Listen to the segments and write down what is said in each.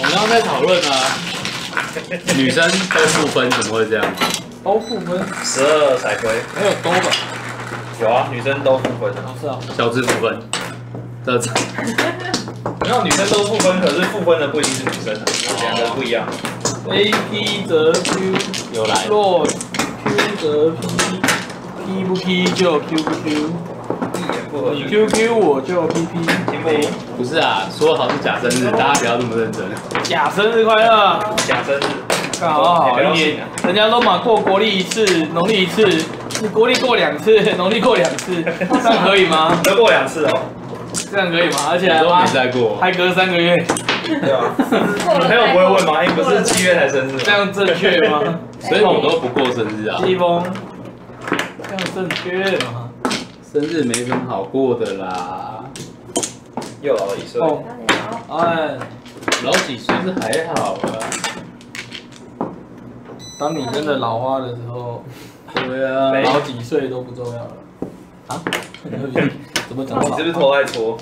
我们刚刚在讨论啊，女生都负分，怎么会这样？都负分，十二彩龟没有都吧？有啊，女生都负分。哦，是啊，小智负分，这这 没有女生都负分，可是负分的不一定是女生啊，两个不一样。A P 则 Q，有来若 Q 则 P，P 不 P 就 Q 不 Q，一言不合你 Q Q 我就 P P，听不不是啊，说好是假生日，大家不要那么认真。假生日快乐！假生日，干好不好？一年，人家都嘛过国历一次，农历一次，你国历过两次，农历过两次，这样可以吗？都过两次哦。这样可以吗？而且都没在过，还隔三个月，对啊。你朋友不会问吗？哎，不是七月才生日？这样正确吗？所以我都不过生日啊。西风，这样正确吗？生日没什么好过的啦，又老了一岁。哦，哎，老几岁是还好啊。当你真的老花的时候，对啊，老几岁都不重要了。啊？怎么讲你是不是偷爱搓？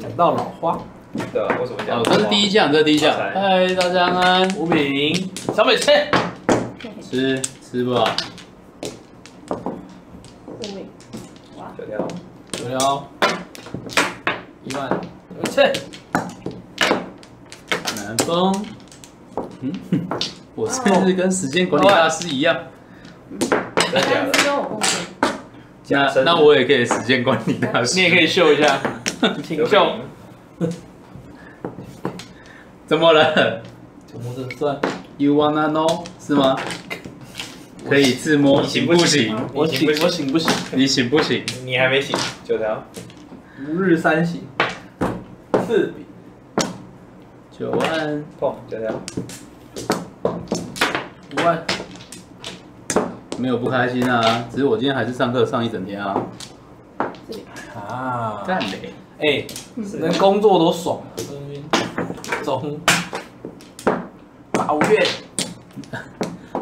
讲到老花？对啊，为什么讲？哦，这是第一项，这是第一项。嗨，大家安安，吴炳，小美吃，吃吃不好，九条。九条，一万，切，南风。嗯，我生日跟时间管理大师一样。真的假的？跟我共振，那那我也可以时间管理大师。你也可以秀一下，请秀。怎么了怎么这算？？You wanna know 是吗？可以自摸，你行不行？我醒，我醒不行？你行不行？你还没醒，九条。吾日三省，四笔，九万，碰九条。五万，没有不开心啊，只是我今天还是上课上一整天啊，啊，干嘞！哎，人工作都爽了，在那边中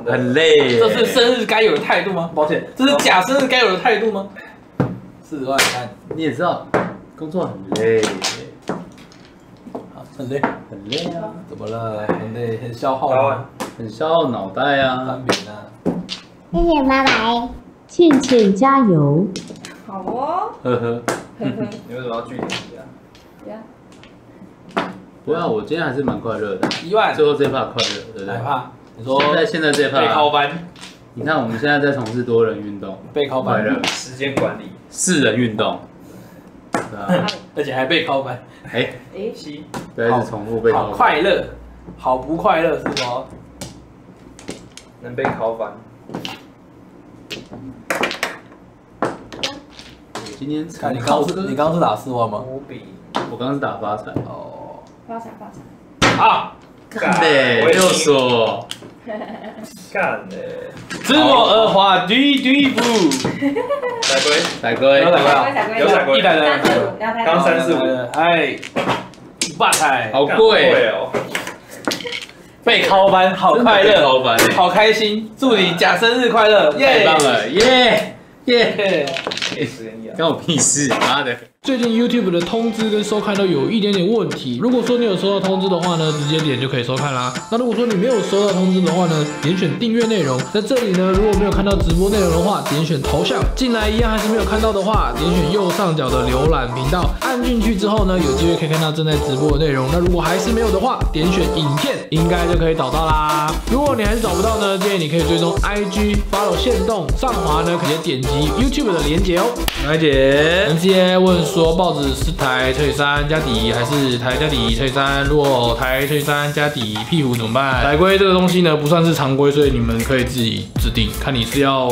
很累耶。这是生日该有的态度吗？抱歉，这是假生日该有的态度吗？四十万看，你也知道，工作很累，很累，很累啊，怎么了？很累，很消耗啊？很消耗脑袋啊三。饼啊，谢谢，拜拜。倩倩加油！好哦，呵呵，你为什么要拒绝啊？呀，不要，我今天还是蛮快乐的。一万，最后这一快乐，对不对害？怕？你说现在现在这一被拷 part，班，你看我们现在在从事多人运动，背靠班，快乐，时间管理。四人运动，对啊，而且还背靠班，哎，哎，七。不要一直重复被好考。快乐，好不快乐是吗？能被考反。我今天看你刚是，你刚刚是打四万吗？五比。我刚刚是打发财，哦，发财发财，啊，干。嘞，又说，干嘞！自我而滑第第步，来龟，彩龟。有，彩龟啊。彩龟有彩龟。一百的五，要太刚三四五。哎，发财，干好贵，哦！被拷班，好快乐，老板，好开心，祝你假生日快乐，太耶！棒了，耶。耶，耶。十年一啊！关我屁事，妈的！最近 YouTube 的通知跟收看都有一点点问题。如果说你有收到通知的话呢，直接点就可以收看啦。那如果说你没有收到通知的话呢，点选订阅内容。在这里呢，如果没有看到直播内容的话，点选头像进来一样还是没有看到的话，点选右上角的浏览频道，按进去之后呢，有机会可以看到正在直播的内容。那如果还是没有的话，点选影片，应该就可以找到啦。如果你还是找不到呢，建议你可以追踪 IG follow 线动上滑呢，可以点击 YouTube 的连接哦。来姐，MCA 问说，报纸是台退三加底还是台加底退三？如果台退三加底，屁股怎么办？台规这个东西呢，不算是常规，所以你们可以自己制定，看你是要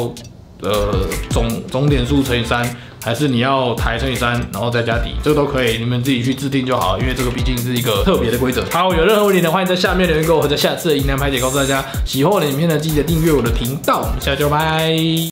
呃总总点数乘以三，还是你要台乘以三，然后再加底，这个都可以，你们自己去制定就好，因为这个毕竟是一个特别的规则。好，有任何问题呢，欢迎在下面留言给我，或者下次的疑难排解告诉大家。喜欢我的影片呢，记得订阅我的频道，我们下期见，拜拜。